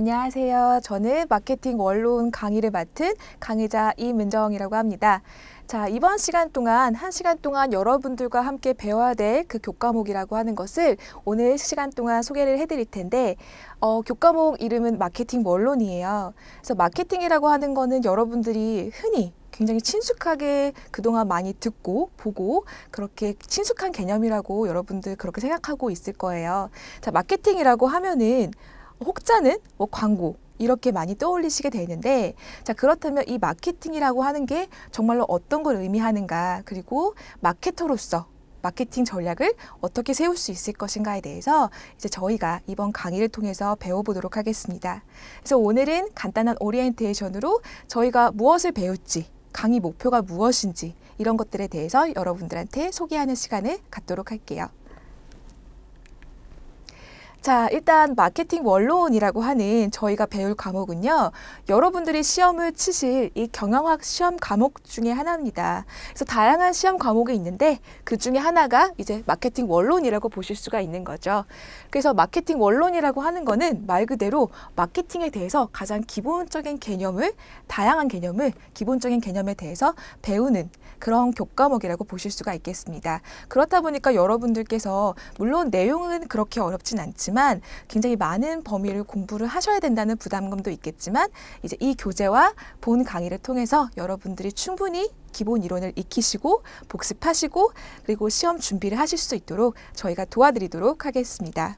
안녕하세요. 저는 마케팅 원론 강의를 맡은 강의자 이문정이라고 합니다. 자, 이번 시간 동안 한 시간 동안 여러분들과 함께 배워야 될 그 교과목이라고 하는 것을 오늘 시간 동안 소개를 해드릴 텐데 어, 교과목 이름은 마케팅 원론이에요. 그래서 마케팅이라고 하는 거는 여러분들이 흔히 굉장히 친숙하게 그동안 많이 듣고 보고 그렇게 친숙한 개념이라고 여러분들 그렇게 생각하고 있을 거예요. 자, 마케팅이라고 하면은 혹자는 뭐 광고 이렇게 많이 떠올리시게 되는데 자 그렇다면 이 마케팅이라고 하는 게 정말로 어떤 걸 의미하는가 그리고 마케터로서 마케팅 전략을 어떻게 세울 수 있을 것인가에 대해서 이제 저희가 이번 강의를 통해서 배워보도록 하겠습니다. 그래서 오늘은 간단한 오리엔테이션으로 저희가 무엇을 배울지 강의 목표가 무엇인지 이런 것들에 대해서 여러분들한테 소개하는 시간을 갖도록 할게요. 자, 일단 마케팅 원론이라고 하는 저희가 배울 과목은요. 여러분들이 시험을 치실 이 경영학 시험 과목 중에 하나입니다. 그래서 다양한 시험 과목이 있는데 그 중에 하나가 이제 마케팅 원론이라고 보실 수가 있는 거죠. 그래서 마케팅 원론이라고 하는 거는 말 그대로 마케팅에 대해서 가장 기본적인 개념을 다양한 개념을 기본적인 개념에 대해서 배우는 그런 교과목이라고 보실 수가 있겠습니다. 그렇다 보니까 여러분들께서 물론 내용은 그렇게 어렵진 않지만 굉장히 많은 범위를 공부를 하셔야 된다는 부담감도 있겠지만 이제 이 교재와 본 강의를 통해서 여러분들이 충분히 기본 이론을 익히시고 복습하시고 그리고 시험 준비를 하실 수 있도록 저희가 도와드리도록 하겠습니다.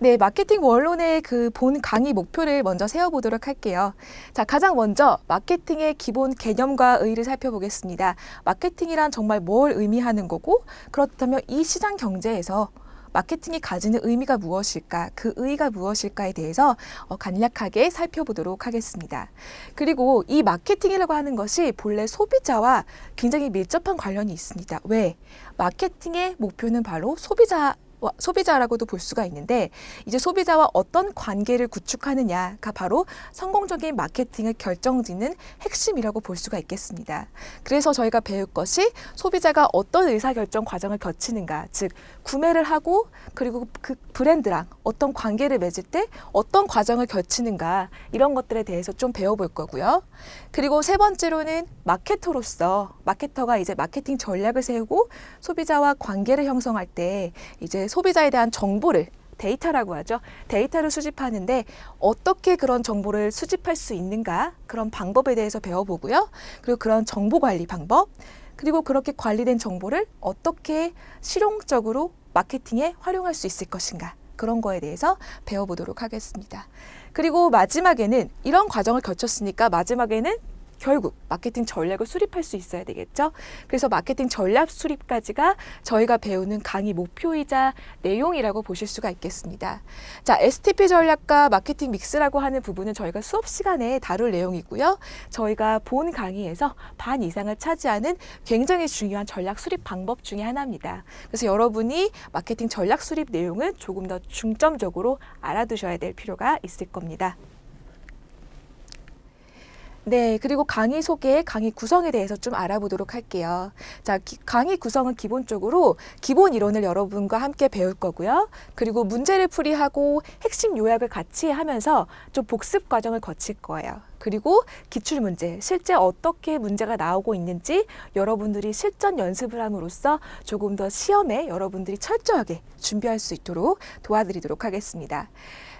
네, 마케팅 원론의 그 본 강의 목표를 먼저 세워보도록 할게요. 자, 가장 먼저 마케팅의 기본 개념과 의의를 살펴보겠습니다. 마케팅이란 정말 뭘 의미하는 거고 그렇다면 이 시장 경제에서 마케팅이 가지는 의미가 무엇일까, 그 의의가 무엇일까에 대해서 어, 간략하게 살펴보도록 하겠습니다. 그리고 이 마케팅이라고 하는 것이 본래 소비자와 굉장히 밀접한 관련이 있습니다. 왜? 마케팅의 목표는 바로 소비자 소비자라고도 볼 수가 있는데 이제 소비자와 어떤 관계를 구축하느냐가 바로 성공적인 마케팅을 결정짓는 핵심이라고 볼 수가 있겠습니다. 그래서 저희가 배울 것이 소비자가 어떤 의사결정 과정을 거치는가 즉 구매를 하고 그리고 그 브랜드랑 어떤 관계를 맺을 때 어떤 과정을 거치는가 이런 것들에 대해서 좀 배워볼 거고요. 그리고 세 번째로는 마케터로서 마케터가 이제 마케팅 전략을 세우고 소비자와 관계를 형성할 때 이제 소비자에 대한 정보를 데이터라고 하죠. 데이터를 수집하는데 어떻게 그런 정보를 수집할 수 있는가 그런 방법에 대해서 배워보고요. 그리고 그런 정보 관리 방법 그리고 그렇게 관리된 정보를 어떻게 실용적으로 마케팅에 활용할 수 있을 것인가 그런 거에 대해서 배워보도록 하겠습니다. 그리고 마지막에는 이런 과정을 거쳤으니까 마지막에는 결국 마케팅 전략을 수립할 수 있어야 되겠죠. 그래서 마케팅 전략 수립까지가 저희가 배우는 강의 목표이자 내용이라고 보실 수가 있겠습니다. 자, STP 전략과 마케팅 믹스라고 하는 부분은 저희가 수업 시간에 다룰 내용이고요. 저희가 본 강의에서 반 이상을 차지하는 굉장히 중요한 전략 수립 방법 중의 하나입니다. 그래서 여러분이 마케팅 전략 수립 내용을 조금 더 중점적으로 알아두셔야 될 필요가 있을 겁니다. 네, 그리고 강의 소개, 강의 구성에 대해서 좀 알아보도록 할게요. 자, 기, 강의 구성은 기본적으로 기본 이론을 여러분과 함께 배울 거고요. 그리고 문제를 풀이하고 핵심 요약을 같이 하면서 좀 복습 과정을 거칠 거예요. 그리고 기출 문제, 실제 어떻게 문제가 나오고 있는지 여러분들이 실전 연습을 함으로써 조금 더 시험에 여러분들이 철저하게 준비할 수 있도록 도와드리도록 하겠습니다.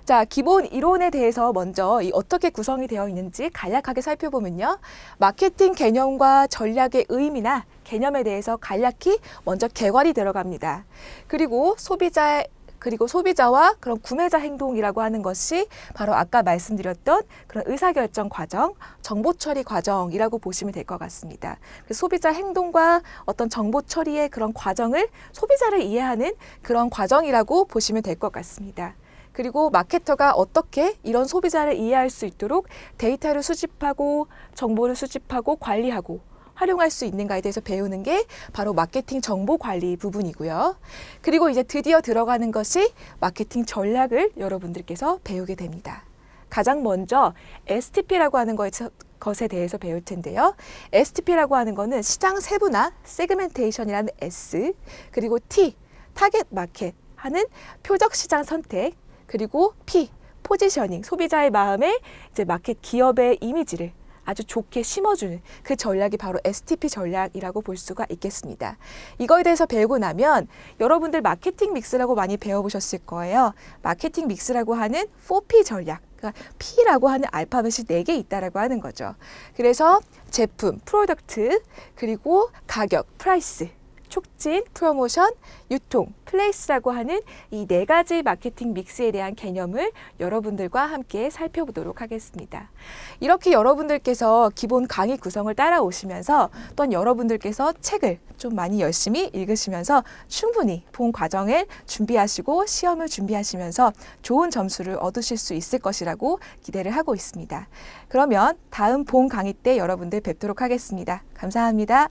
자, 기본 이론에 대해서 먼저 이 어떻게 구성이 되어 있는지 간략하게 살펴보면요. 마케팅 개념과 전략의 의미나 개념에 대해서 간략히 먼저 개괄이 들어갑니다. 그리고 소비자의 그리고 소비자와 그런 구매자 행동이라고 하는 것이 바로 아까 말씀드렸던 그런 의사결정 과정, 정보 처리 과정이라고 보시면 될 것 같습니다. 소비자 행동과 어떤 정보 처리의 그런 과정을 소비자를 이해하는 그런 과정이라고 보시면 될 것 같습니다. 그리고 마케터가 어떻게 이런 소비자를 이해할 수 있도록 데이터를 수집하고 정보를 수집하고 관리하고 활용할 수 있는가에 대해서 배우는 게 바로 마케팅 정보 관리 부분이고요. 그리고 이제 드디어 들어가는 것이 마케팅 전략을 여러분들께서 배우게 됩니다. 가장 먼저 STP라고 하는 것에 대해서 배울 텐데요. STP라고 하는 것은 시장 세분화, segmentation이라는 S, 그리고 T, target market 하는 표적 시장 선택, 그리고 P, positioning, 소비자의 마음에 이제 마켓 기업의 이미지를 아주 좋게 심어주는 그 전략이 바로 STP 전략이라고 볼 수가 있겠습니다. 이거에 대해서 배우고 나면 여러분들 마케팅 믹스라고 많이 배워보셨을 거예요. 마케팅 믹스라고 하는 4P 전략. 그러니까 P라고 하는 알파벳이 네개 있다라고 하는 거죠. 그래서 제품, product, 그리고 가격, price, 촉진, 프로모션, 유통, 플레이스라고 하는 이 네 가지 마케팅 믹스에 대한 개념을 여러분들과 함께 살펴보도록 하겠습니다. 이렇게 여러분들께서 기본 강의 구성을 따라오시면서 또한 여러분들께서 책을 좀 많이 열심히 읽으시면서 충분히 본 과정을 준비하시고 시험을 준비하시면서 좋은 점수를 얻으실 수 있을 것이라고 기대를 하고 있습니다. 그러면 다음 본 강의 때 여러분들 뵙도록 하겠습니다. 감사합니다.